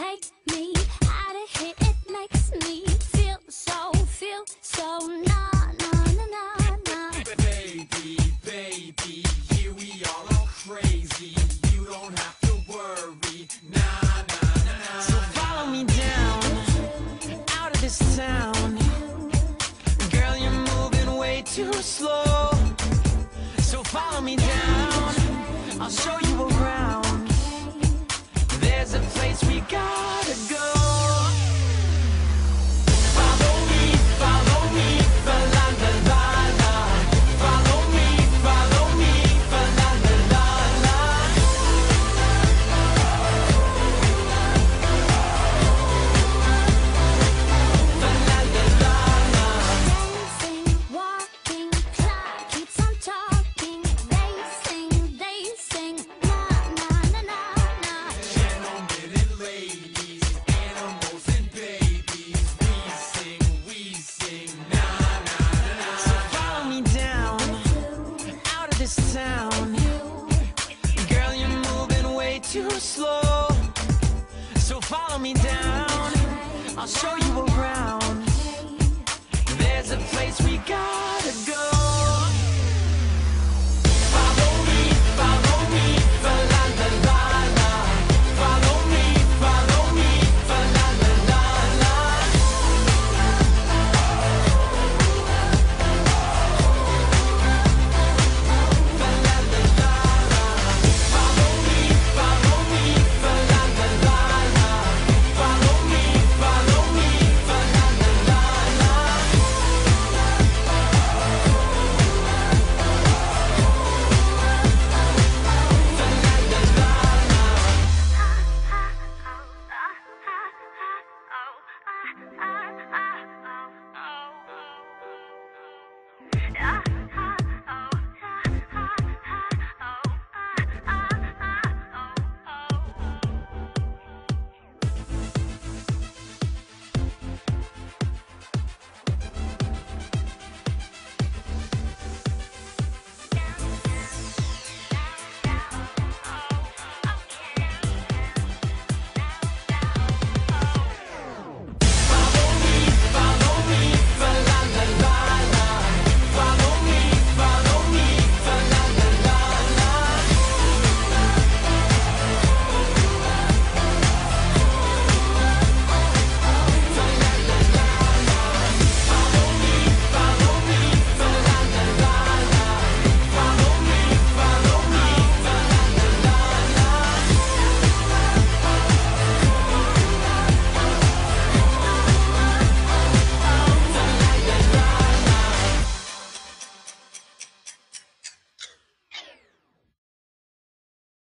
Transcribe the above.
Take me out of here, it makes me feel so, feel so numb. too slow. So follow me down, I'll show you around. too slow. So follow me down. I'll show you around. There's a place we got I, I